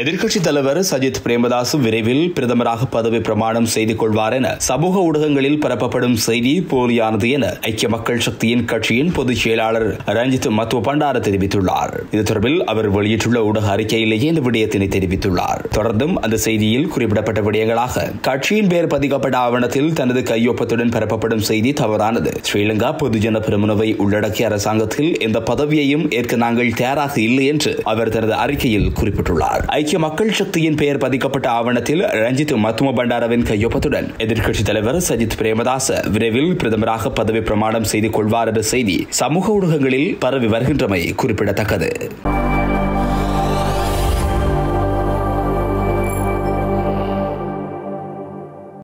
எதிர்க்கட்சித் தலைவர் சஜித் பிரேமதாஸ் விரைவில் பிரதமராக பதவி பிரமாணம் செய்து கொள்வார் என சமூக ஊடகங்களில் பரப்பப்படும் செய்தி போலியானது என ஐக்கிய மக்கள் சக்தியின் கட்சியின் பொதுச் செயலாளர் ரஞ்சித் மத்துவ பண்டார தெரிவித்துள்ளார். இது தொடர்பில் அவர் வெளியிட்டுள்ள ஊடக அறிக்கையிலேயே இந்த விடயத்தினை தெரிவித்துள்ளார். தொடர்ந்தும் அந்த செய்தியில் குறிப்பிடப்பட்ட விடயங்களாக கட்சியின் பெயர் பதிக்கப்பட்ட ஆவணத்தில் தனது கையொப்பத்துடன் பரப்பப்படும் செய்தி தவறானது. ஸ்ரீலங்கா பொதுஜன பெருமுனவை உள்ளடக்கிய அரசாங்கத்தில் எந்த பதவியையும் ஏற்க நாங்கள் தயாராக இல்லை என்று அவர் தனது அறிக்கையில் குறிப்பிட்டுள்ளார். ஐக்கிய மக்கள் சக்தியின் பெயர் பதிக்கப்பட்ட ஆவணத்தில் ரஞ்சித் மத்தும பண்டாரவின் கையொப்பத்துடன் எதிர்க்கட்சித் தலைவர் சஜித் பிரேமதாச விரைவில் பிரதமராக பதவி பிரமாணம் செய்து கொள்வார் என்ற செய்தி சமூக ஊடகங்களில் பரவி வருகின்றமை குறிப்பிடத்தக்கது.